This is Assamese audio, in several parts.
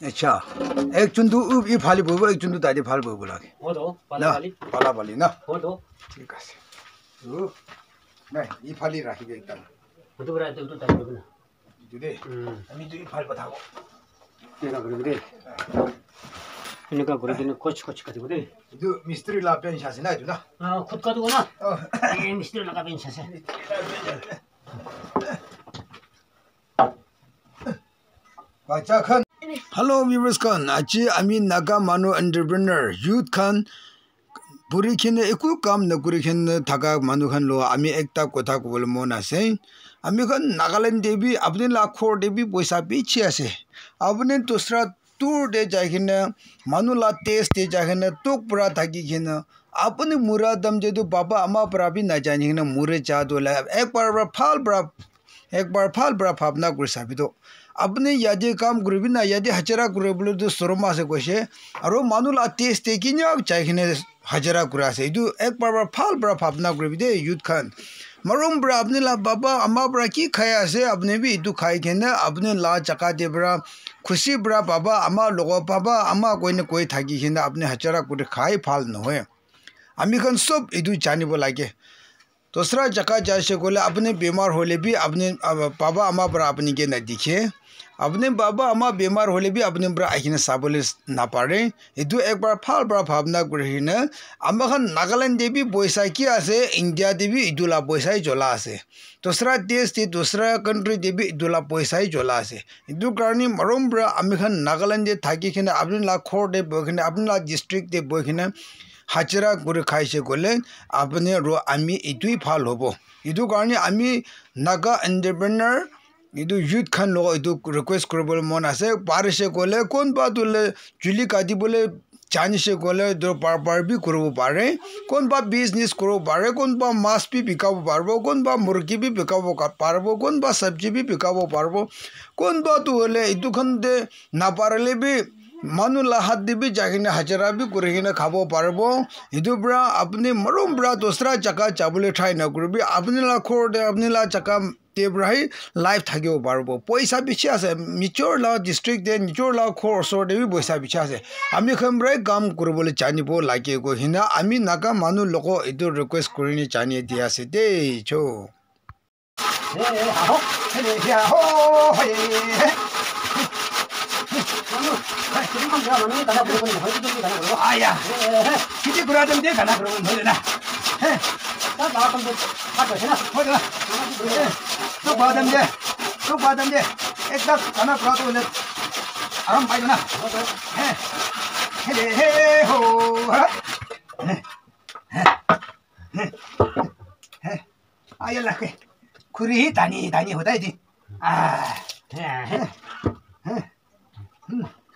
अच्छा एक चुंदू इ फाली बोइबो एक चुंदू दादी फाल बोइबो लागे हो दो पाला फाली पाला फाली ना हो दो ठीक আছে ও না ই ফালি রাখিবে একদম হতে পারে একটু টাইম লাগবে না দিদে আমি দুই ফাল পাঠাবো কেনা করে দিদে এনেকা করে দিন কোচ কোচ করে দিদে দু মিস্ত্রি লা পেনশ আছে না না খুদ কাটবো না মিস্ত্রি লাগা পেনশ আছে বাচ্চা খান Hello viewers kan aji ami naga manu entrepreneur youth kan puri kine eku kam na kuri kine thaga manu khan lo ami ekta kotha kobol mon ase ami kan nagaland debi apni lakh crore debi paisa bichi ase apni dusra tour de jaikhine manu la test de jaikhine tok pura thagi khine apni muradam jedu baba ama prabi na jani khine mure jadu la ek par par phal একবাৰ ভাল পৰা ভাৱনা কৰি চাবিতো আপুনি ইয়াতে কাম কৰিবি না ইয়াতে হাজিৰা কৰিবলৈতো চৰম আছে কৈছে আৰু মানুহ লা টেষ্ট দেখিনে যাইকিনে হাজিৰা কৰা আছে এইটো একবাৰ পৰা ভাল পৰা ভাৱনা কৰিবি দেই ইউথ খান মৰম পৰা আপুনি বাবা আমাৰ পৰা কি খাই আছে আপুনি বি এইটো খাই কিনে আপুনি লা জাকা দি পৰা খুচি পৰা পাবা আমাৰ লগত পাবা আমাৰ কৈনে কৈ থাকি কিনে আপুনি হাজিৰা কৰি খাই ভাল নহয় আমিখন চব এইটো জানিব লাগে دوسرا جگہ جاسکل اپنے بیمار ہو لے بھی اپنے بابا اما بڑا اپنی کے نہ دیکھے আপুনি বাবা আমাৰ বেমাৰ হ'লে বি আপুনি পৰা আহিকিনে চাবলৈ নাপাৰে এইটো একবাৰ ভাল পৰা ভাৱনা কৰি কিনে আমাৰখন নাগালেণ্ড দেৱী পইচা কি আছে ইণ্ডিয়া দেৱী ইটোলা পইচাই জ্বলা আছে দোসৰা দেশ দি দোসৰা কাণ্ট্ৰি দেৱী ইটোলা পইচাই জ্বলা আছে এইটো কাৰণে মৰম পৰা আমিখন নাগালেণ্ডে থাকি কিনে আপুনি লাখৰ দে বৈ কিনে আপুনি ডিষ্ট্ৰিক্ট দে বৈ কিনে হাজিৰা কৰি খাইছে গ'লে আপুনি আৰু আমি এইটোৱেই ভাল হ'ব এইটো কাৰণে আমি নাগা এণ্টাৰপ্ৰেনাৰ এইটো ইউথ খান লগত এইটো ৰিকুৱেষ্ট কৰিবলৈ মন আছে পাৰিছে গ'লে কোনোবা তোলে চুলি কাটিবলৈ জানিছে গ'লে পাৰ বি কৰিব পাৰে কোনোবা বিজনেছ কৰিব পাৰে কোনোবা মাছ বি বিকাব পাৰিব কোনোবা মুৰ্গী বি বিকাব পাৰিব কোনোবা চব্জি বি বিকাব পাৰিব কোনোবাটো হ'লে এইটোখনতে নাপাৰিলে বি মানুহ লাহাত দিবি যাইকিনে হাজিৰা বি কৰি কিনে খাব পাৰিব সেইটোৰ পৰা আপুনি মৰম পৰা দোচৰা জেগা যাবলৈ ট্ৰাই নকৰিবি আপুনি লাখৰ আপুনি লা জেগা পৰাই লাইফ থাকিব পাৰিব পইচা বেছি আছে নিজৰ লা ডিষ্ট্ৰিক্টে নিজৰ লা ঘৰ ওচৰতে বি পইচা বেছি আছে আমি সেইবোৰে কাম কৰিবলৈ জানিব লাগে গৈ কিনে আমি নাগা মানুহ লোক এইটো ৰিকুৱেষ্ট কৰি নি জানি দি আছে দেই চ' आया कुरा तुम्ही त्यही खाना ना बदम दे बदम दे एकदम खाना पुरातो आराम खुरी धानी धानी हुँदै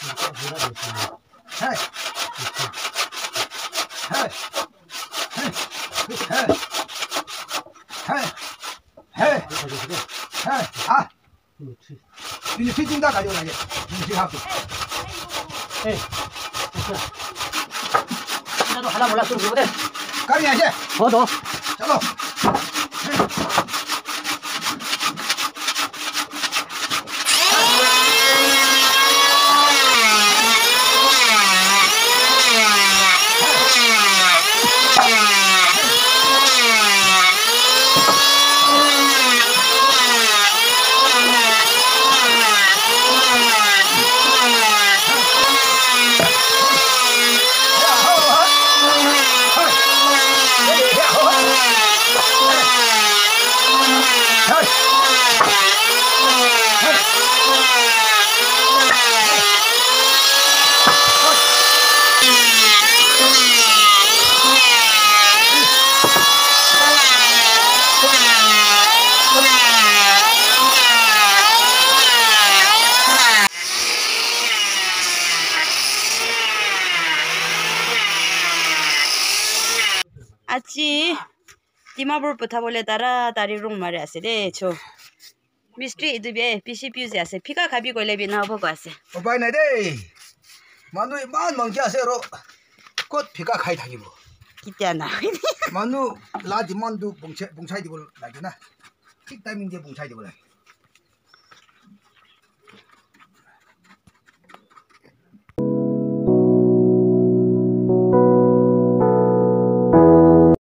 嘿！嘿！嘿！嘿！嘿！嘿！嘿！啊！你去，你去中大干什么去？你去干活。哎！哎！哎！现在都喊他们来收拾部队，赶紧去。好走，行动！嘿！আজি ডিমাপুৰ পঠাবলৈ তাড়াতাড়ি ৰং মাৰি আছে দেই ছ মিস্ত্ৰী এইটো বে পিচি পিউজি আছে ফিকা খাবি কৰিলে বি নহ'ব কৈ আছে উপায় নাই দেই মানুহ ইমান মাংকি আছে আৰু ক'ত ফিকা খাই থাকিব কেতিয়া নাই মানুহ লা ডিমাণ্ডটো বংচাই দিব লাগে না ঠিক টাইমিং দিয়ে বংচাই দিব লাগে